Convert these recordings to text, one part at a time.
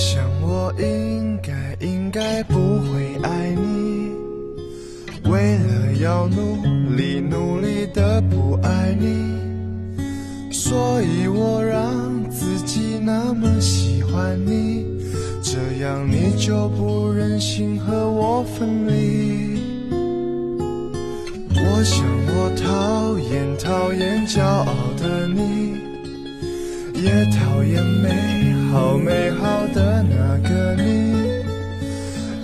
想我应该应该不会爱你，为了要努力努力的不爱你，所以我让自己那么喜欢你，这样你就不忍心和我分离。我想我讨厌讨厌骄傲的你，也讨厌美好。好美好的那个你。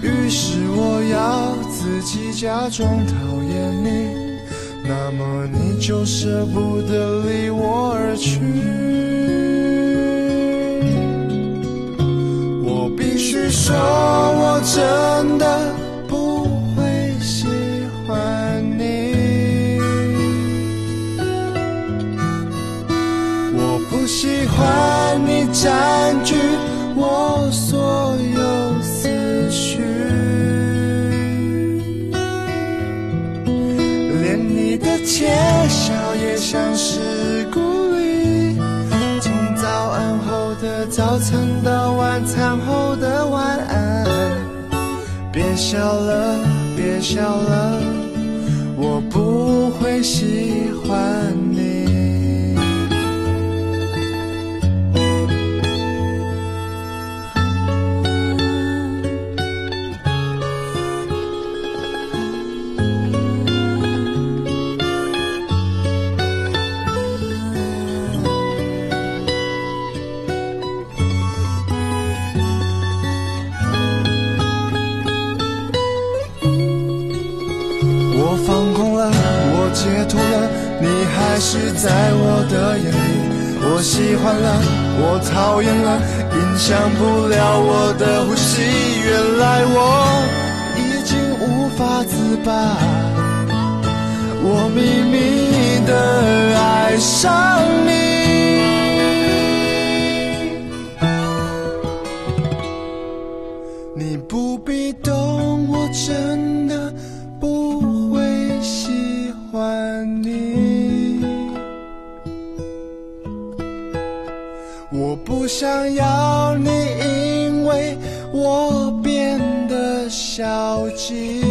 于是我要自己假装讨厌你，那么你就舍不得离我而去。我必须说，我真的不喜欢你占据我所有思绪，连你的窃笑也像是故意。从早安后的早餐到晚餐后的晚安，别笑了，别笑了，我不会喜我放空了，我解脱了，你还是在我的眼里。我喜欢了，我讨厌了，影响不了我的呼吸。原来我已经无法自拔，我秘密的爱上我不想要你，因为我变得消极。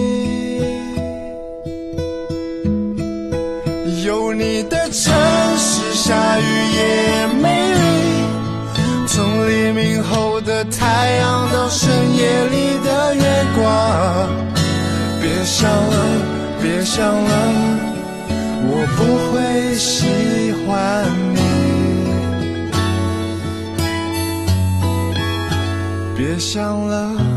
有你的城市，下雨也美丽。从黎明后的太阳到深夜里的月光，别想了，别想了，我不会喜想了，